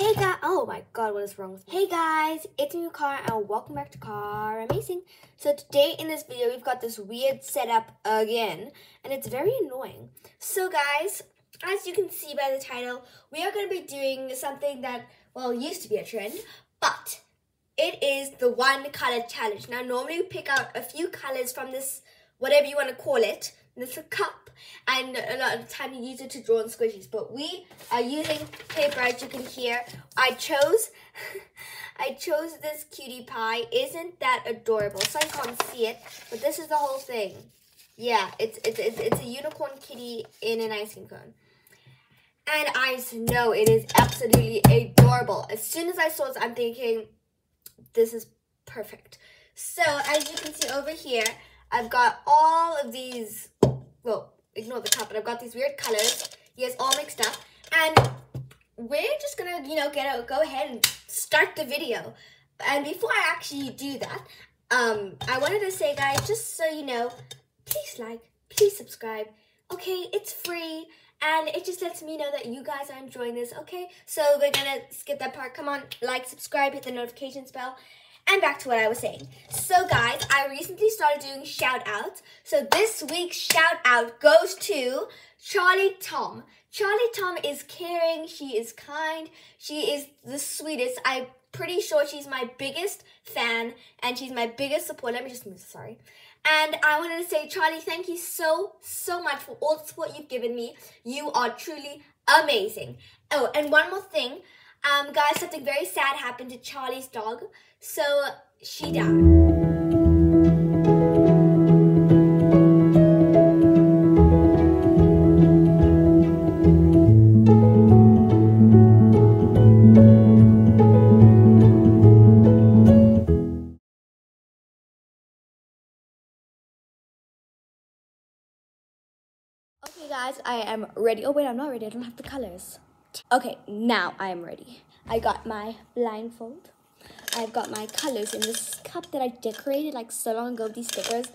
Hey guys, oh my god, what is wrong with me? Hey guys, it's me Car and welcome back to Car Amazing. So today in this video, we've got this weird setup again, and it's very annoying. So guys, as you can see by the title, we are going to be doing something that, well, used to be a trend, but it is the one color challenge. Now, normally we pick out a few colors from this, whatever you want to call it, this cup and a lot of the time you use it to draw on squishies. But we are using paper as you can hear. I chose I chose this cutie pie. Isn't that adorable? So I can't see it but this is the whole thing. Yeah it's it's it's, it's a unicorn kitty in an ice cream cone. And I know it is absolutely adorable. As soon as I saw this I'm thinking this is perfect. So as you can see over here I've got all of these well, ignore the cup, but I've got these weird colors. Yes, all mixed up. And we're just gonna, you know, get a, go ahead and start the video. And before I actually do that, um, I wanted to say, guys, just so you know, please like, please subscribe. Okay, it's free. And it just lets me know that you guys are enjoying this, okay? So we're gonna skip that part. Come on, like, subscribe, hit the notifications bell. And back to what I was saying. So guys, I recently started doing shout outs. So this week's shout out goes to Charlie Tom. Charlie Tom is caring, she is kind, she is the sweetest. I'm pretty sure she's my biggest fan and she's my biggest support. Let me just move, sorry. And I wanted to say, Charlie, thank you so, so much for all the support you've given me. You are truly amazing. Oh, and one more thing. Um, guys, something very sad happened to Charlie's dog. So she died. Okay guys, I am ready. Oh wait, I'm not ready. I don't have the colors. Okay, now I am ready. I got my blindfold. I've got my colors in this cup that I decorated like so long ago, these stickers.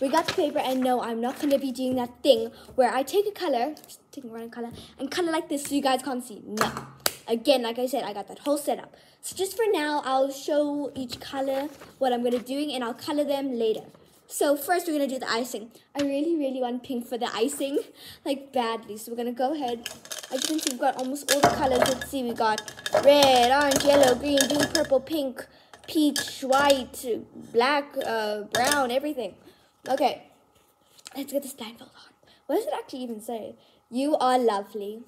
We got the paper and no, I'm not gonna be doing that thing where I take a color, take a random color, and color like this so you guys can't see. No. Again, like I said, I got that whole setup. So just for now, I'll show each color what I'm gonna doing and I'll color them later. So first we're gonna do the icing. I really, really want pink for the icing, like badly. So we're gonna go ahead. As you can see, we've got almost all the colors. Let's see, we got red, orange, yellow, green, blue, purple, pink, peach, white, black, uh, brown, everything. Okay, let's get this blindfold on. What does it actually even say? You are lovely.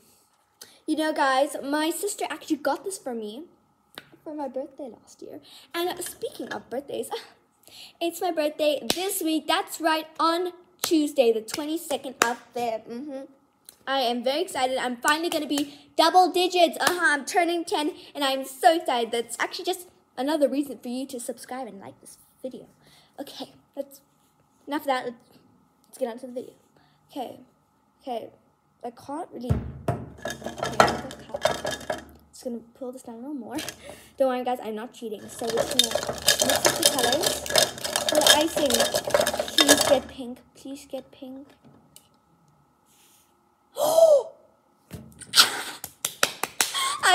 You know, guys, my sister actually got this for me for my birthday last year. And speaking of birthdays, it's my birthday this week. That's right, on Tuesday, the 22nd of Feb. Mm -hmm. I am very excited. I'm finally going to be double digits. Uh-huh, I'm turning 10, and I'm so excited. That's actually just another reason for you to subscribe and like this video. Okay, let's, enough of that. Let's, let's get on to the video. Okay, okay. I can't really, okay, just gonna pull this down a little more. Don't worry guys, I'm not cheating. So we're just gonna mix up the colors. For the icing, please get pink. Please get pink.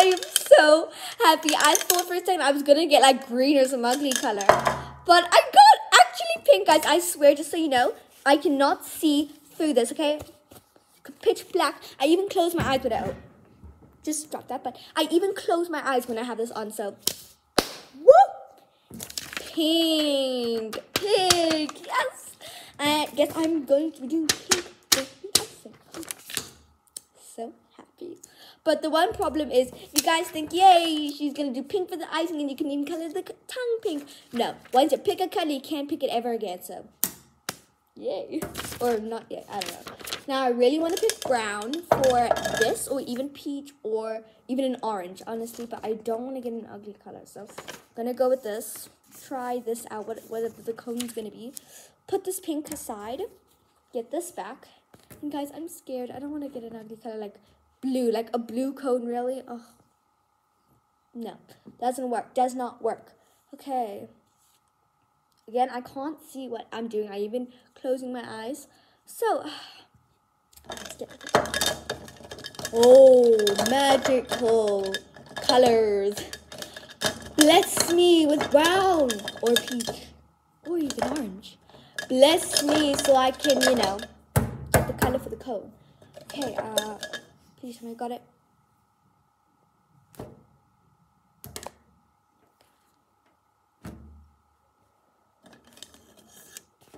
I'm so happy. I thought for a second I was gonna get like green or some ugly color. But I got actually pink, guys. I swear, just so you know, I cannot see through this, okay? Pitch black. I even closed my eyes with it oh, just drop that. But I even close my eyes when I have this on. So, woo! Pink, pink, yes. I guess I'm going to do pink So happy. But the one problem is, you guys think, yay, she's going to do pink for the icing and you can even color the tongue pink. No, once you pick a color, you can't pick it ever again. So, yay. Or not yet, I don't know. Now I really want to pick brown for this or even peach or even an orange, honestly, but I don't want to get an ugly color. So I'm going to go with this. Try this out, what, what the cone's going to be. Put this pink aside. Get this back. And guys, I'm scared. I don't want to get an ugly color like blue, like a blue cone, really. Oh, no, doesn't work. Does not work. Okay. Again, I can't see what I'm doing. I even closing my eyes. So, Oh, magical colors. Bless me with brown or peach or even orange. Bless me so I can, you know, get the color for the cone. Okay, uh, please tell me I got it.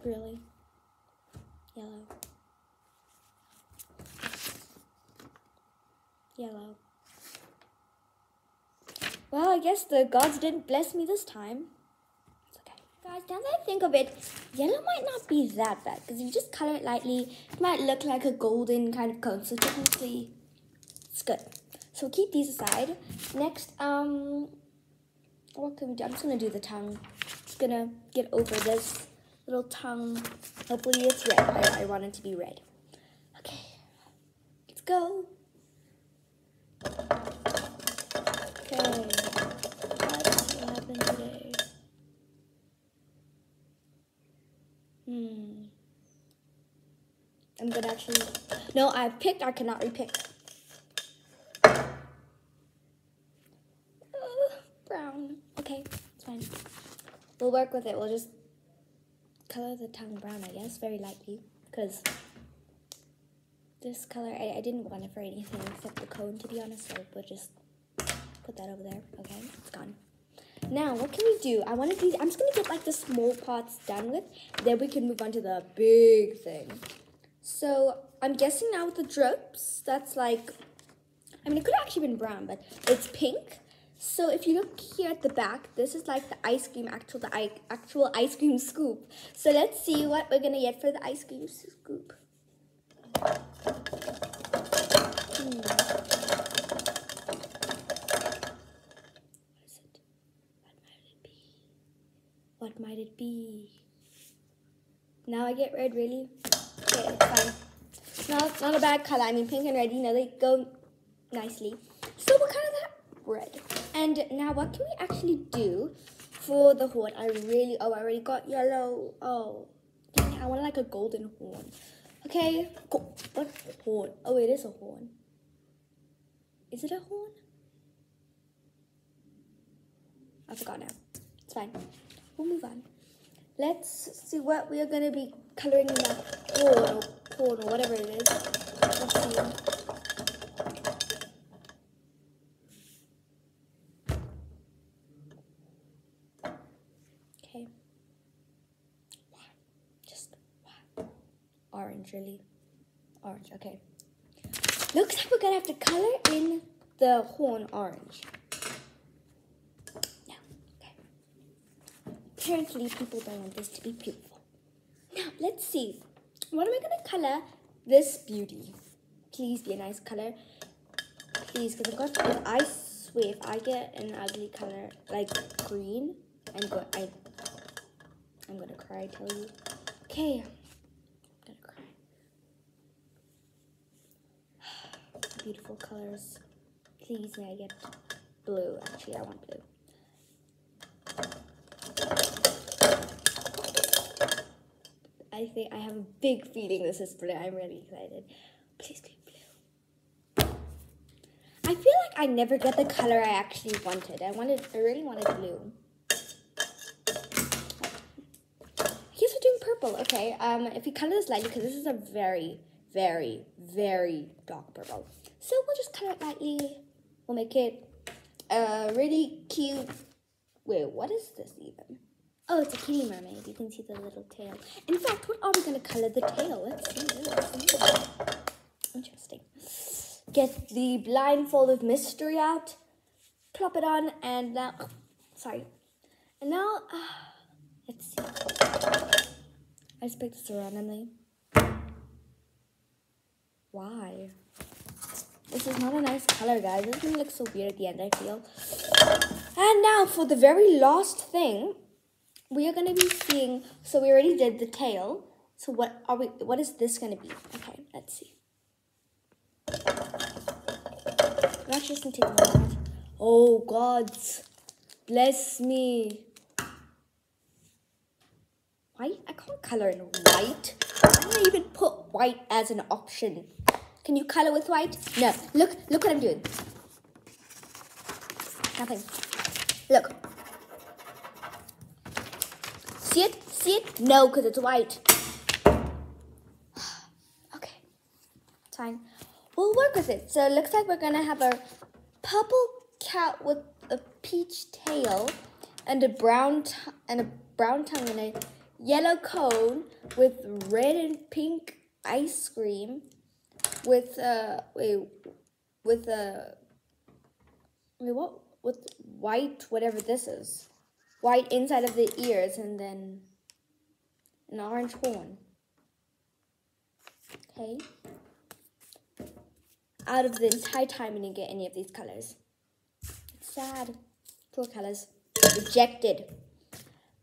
Really? Yellow. Yellow. Well, I guess the gods didn't bless me this time. It's okay. Guys, now that I think of it, yellow might not be that bad because if you just color it lightly, it might look like a golden kind of cone. It's good. So keep these aside. Next, um, what can we do? I'm just gonna do the tongue. Just gonna get over this little tongue. Hopefully it's red. I, I want it to be red. Okay, let's go. Okay, what's happened today? Hmm. I'm gonna actually. No, I picked. I cannot repick. Uh, brown. Okay, it's fine. We'll work with it. We'll just color the tongue brown, I guess, very lightly, because this color, I, I didn't want it for anything except the cone, to be honest, so we'll just put that over there, okay, it's gone. Now, what can we do? I want to do, I'm just going to get like the small parts done with, then we can move on to the big thing. So, I'm guessing now with the drips, that's like, I mean, it could have actually been brown, but it's pink. So if you look here at the back, this is like the ice cream, actual the actual ice cream scoop. So let's see what we're gonna get for the ice cream scoop. Hmm. What might it be? what might it be? Now I get red, really? Okay, it's fine. It's not a bad color. I mean, pink and red, you know, they go nicely. So what kind of that? Red. And now what can we actually do for the horn? I really, oh, I already got yellow. Oh, I want like a golden horn. Okay, go, what horn? Oh, it is a horn. Is it a horn? I forgot now. It's fine. We'll move on. Let's see what we are going to be coloring in that horn or horn or whatever it is. Let's see. orange, really. Orange, okay. Looks like we're gonna have to color in the horn orange. No, okay. Apparently people don't want this to be beautiful. Now, let's see. What am I gonna color this beauty? Please be a nice color. Please, because I've got, I swear, if I get an ugly color, like green, I'm going, I, I'm gonna cry, tell you. Okay. I'm gonna cry. Beautiful colors. Please may I get blue. Actually, I want blue. I think I have a big feeling this is blue. I'm really excited. Please be blue. I feel like I never get the color I actually wanted. I wanted, I really wanted blue. I guess we're doing purple. Okay. Um, if you color this lightly, because this is a very, very, very dark purple. So we'll just color it lightly. We'll make it a really cute. Wait, what is this even? Oh, it's a kitty mermaid. You can see the little tail. In fact, are we going to color the tail? Let's see. Let's see. Interesting. Get the blindfold of mystery out. Plop it on, and now, oh, sorry. And now, uh, let's see. I just picked this randomly. Why? This is not a nice color, guys. This is gonna look so weird at the end, I feel. And now for the very last thing, we are gonna be seeing, so we already did the tail. So what are we, what is this gonna be? Okay, let's see. I'm actually just gonna take one out. Oh, gods. Bless me. White? I can't color in white. I didn't even put white as an option. Can you color with white? No. Look, look what I'm doing. Nothing. Look. See it? See it? No, because it's white. okay. Fine. We'll work with it. So it looks like we're going to have a purple cat with a peach tail and a brown and a brown tongue and a yellow cone with red and pink ice cream with uh wait with a wait what with white whatever this is. White inside of the ears and then an orange horn. Okay. Out of the entire time we didn't get any of these colors. It's sad. Poor colors. Rejected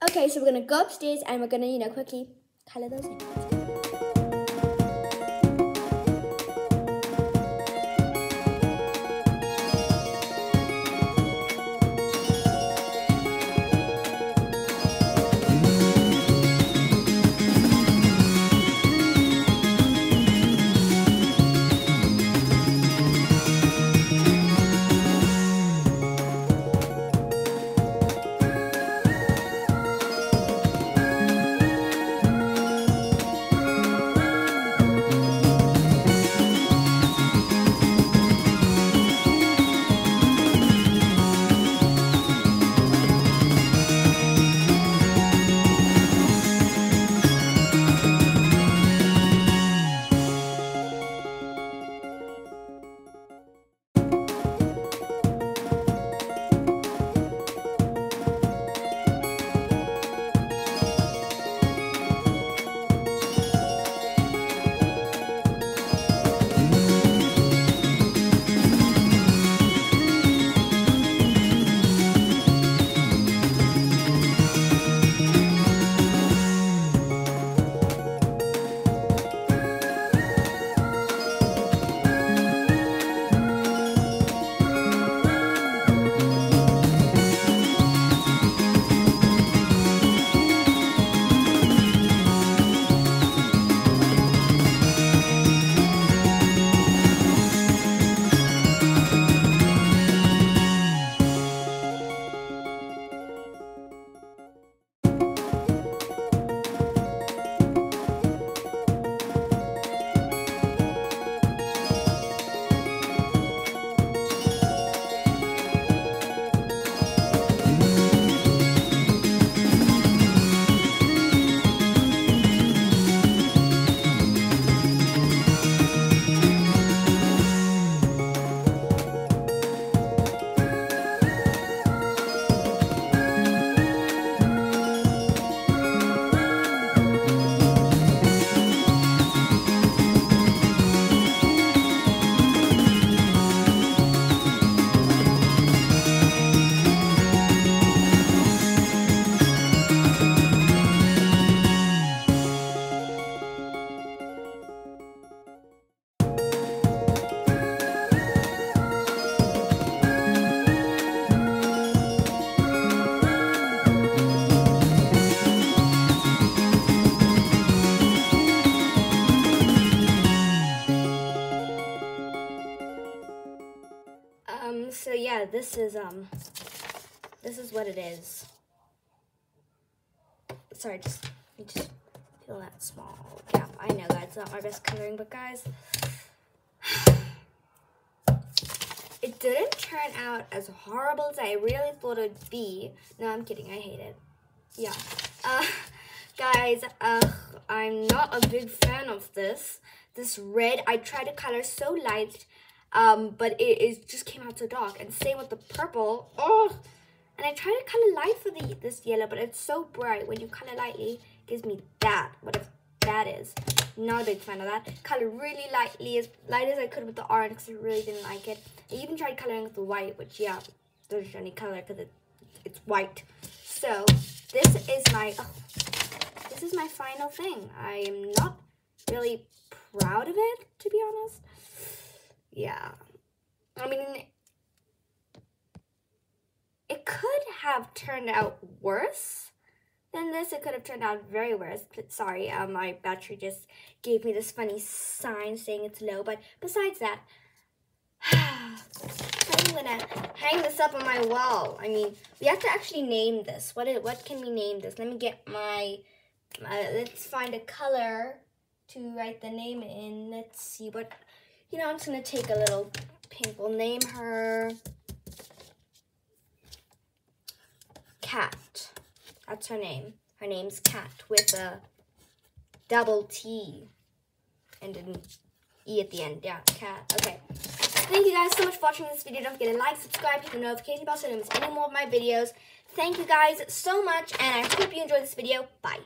okay so we're gonna go upstairs and we're gonna you know quickly color those in so yeah, this is, um, this is what it is. Sorry, just, just feel that small gap. I know that's not my best coloring, but guys, it didn't turn out as horrible as I really thought it would be. No, I'm kidding. I hate it. Yeah. Uh, guys, uh, I'm not a big fan of this. This red, I tried to color so light um, but it, it just came out so dark. And same with the purple. Oh, and I tried to color light for the this yellow, but it's so bright. When you color lightly, gives me that, whatever that is. Not a big fan of that. Color really lightly, as light as I could with the orange, because I really didn't like it. I even tried coloring with the white, which, yeah, there's any color, because it, it's white. So, this is my, oh, this is my final thing. I am not really proud of it, to be honest yeah. I mean, it could have turned out worse than this. It could have turned out very worse. But sorry, uh, my battery just gave me this funny sign saying it's low. But besides that, I'm gonna hang this up on my wall. I mean, we have to actually name this. What is, what can we name this? Let me get my, my let's find a color to write the name in. Let's see what, you know, I'm just gonna take a little pink. We'll name her Cat. That's her name. Her name's Cat with a double T and an E at the end. Yeah, cat. Okay. Thank you guys so much for watching this video. Don't forget to like, subscribe, hit the notification bell so you don't miss any more of my videos. Thank you guys so much, and I hope you enjoyed this video. Bye.